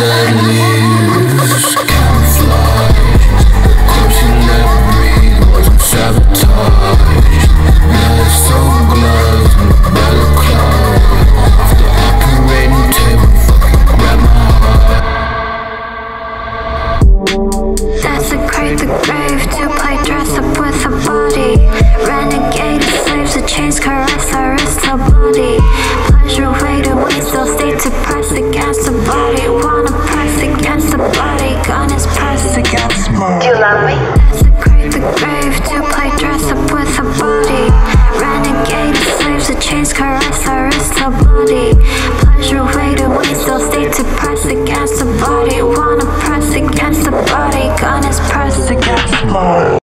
dead Do you love me? Desecrate the grave to play dress up with a body. Renegade slaves the chains, caress our wrist, our body. Pleasure way to waste, I'll stay to press against the body. Wanna press against the body, gun is pressed against the body.